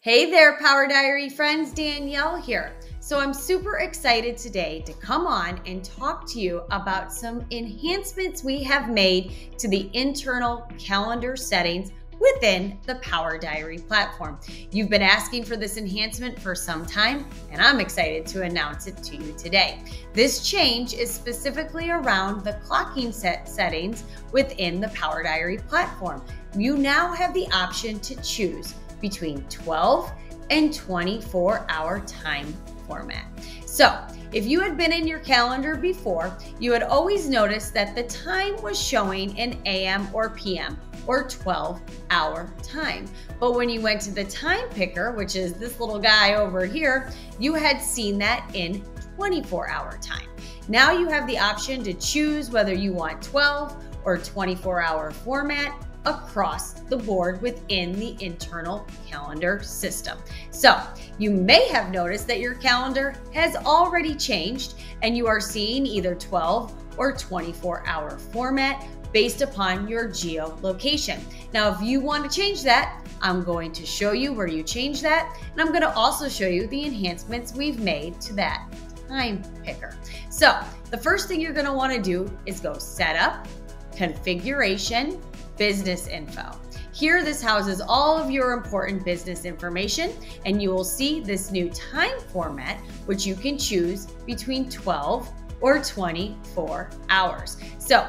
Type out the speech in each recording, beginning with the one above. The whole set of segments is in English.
Hey there, Power Diary friends, Danielle here. So I'm super excited today to come on and talk to you about some enhancements we have made to the internal calendar settings within the Power Diary platform. You've been asking for this enhancement for some time, and I'm excited to announce it to you today. This change is specifically around the clocking set settings within the Power Diary platform. You now have the option to choose between 12 and 24 hour time format. So, if you had been in your calendar before, you had always noticed that the time was showing in AM or PM or 12 hour time. But when you went to the time picker, which is this little guy over here, you had seen that in 24 hour time. Now you have the option to choose whether you want 12 or 24 hour format across the board within the internal calendar system. So you may have noticed that your calendar has already changed and you are seeing either 12 or 24 hour format based upon your geolocation. Now, if you want to change that, I'm going to show you where you change that, and I'm going to also show you the enhancements we've made to that time picker. So, the first thing you're going to want to do is go Setup, Configuration, business info. Here, this houses all of your important business information, and you will see this new time format, which you can choose between 12 or 24 hours. So,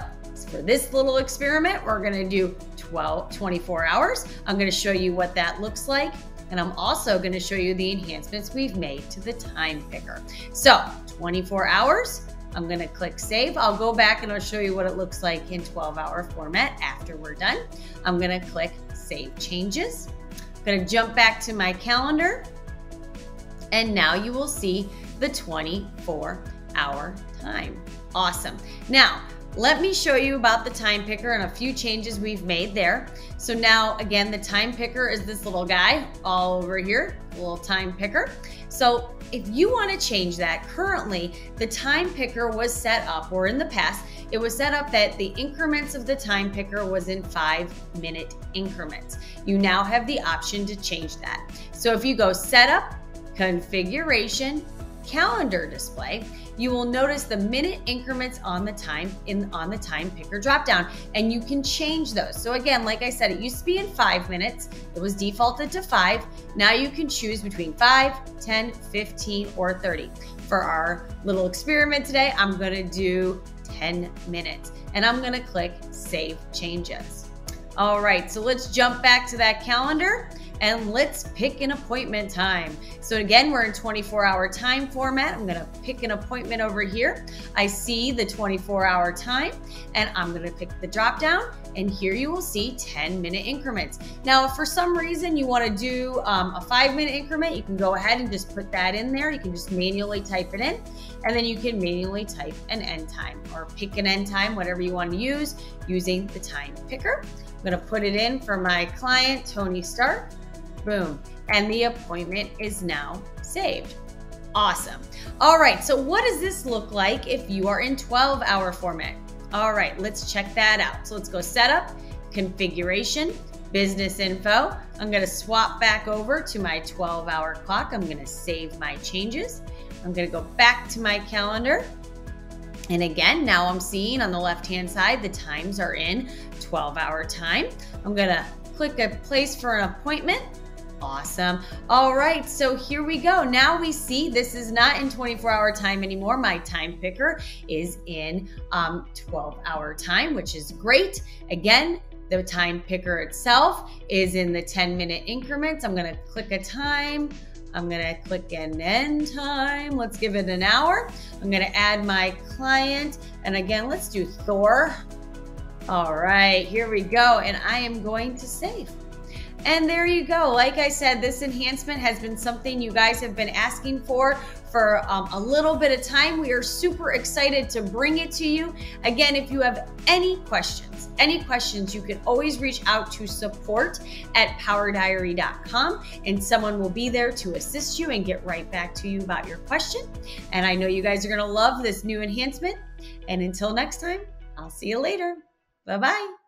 for this little experiment, we're gonna do 12, 24 hours. I'm gonna show you what that looks like, and I'm also gonna show you the enhancements we've made to the time picker. So, 24 hours, I'm gonna click save. I'll go back and I'll show you what it looks like in 12 hour format after we're done. I'm gonna click save changes. I'm gonna jump back to my calendar and now you will see the 24 hour time. Awesome. Now, let me show you about the time picker and a few changes we've made there. So now again, the time picker is this little guy all over here, little time picker. So if you want to change that, currently the time picker was set up, or in the past, it was set up that the increments of the time picker was in five minute increments. You now have the option to change that. So if you go setup, configuration, calendar display, you will notice the minute increments on the time in on the time picker dropdown, and you can change those. So again, like I said, it used to be in five minutes. It was defaulted to five. Now you can choose between five, 10, 15, or 30. For our little experiment today, I'm gonna do 10 minutes, and I'm gonna click Save Changes. All right, so let's jump back to that calendar and let's pick an appointment time. So again, we're in 24 hour time format. I'm gonna pick an appointment over here. I see the 24 hour time and I'm gonna pick the drop down and here you will see 10 minute increments. Now, if for some reason you wanna do um, a five minute increment, you can go ahead and just put that in there. You can just manually type it in and then you can manually type an end time or pick an end time, whatever you want to use using the time picker. I'm gonna put it in for my client, Tony Stark. Boom. And the appointment is now saved. Awesome. All right, so what does this look like if you are in 12 hour format? All right, let's check that out. So let's go setup, configuration, business info. I'm gonna swap back over to my 12 hour clock. I'm gonna save my changes. I'm gonna go back to my calendar. And again, now I'm seeing on the left hand side, the times are in 12 hour time. I'm gonna click a place for an appointment Awesome. All right, so here we go. Now we see this is not in 24 hour time anymore. My time picker is in um, 12 hour time, which is great. Again, the time picker itself is in the 10 minute increments. I'm gonna click a time. I'm gonna click an end time. Let's give it an hour. I'm gonna add my client. And again, let's do Thor. All right, here we go. And I am going to save. And there you go. Like I said, this enhancement has been something you guys have been asking for for um, a little bit of time. We are super excited to bring it to you. Again, if you have any questions, any questions, you can always reach out to support at powerdiary.com and someone will be there to assist you and get right back to you about your question. And I know you guys are going to love this new enhancement. And until next time, I'll see you later. Bye bye.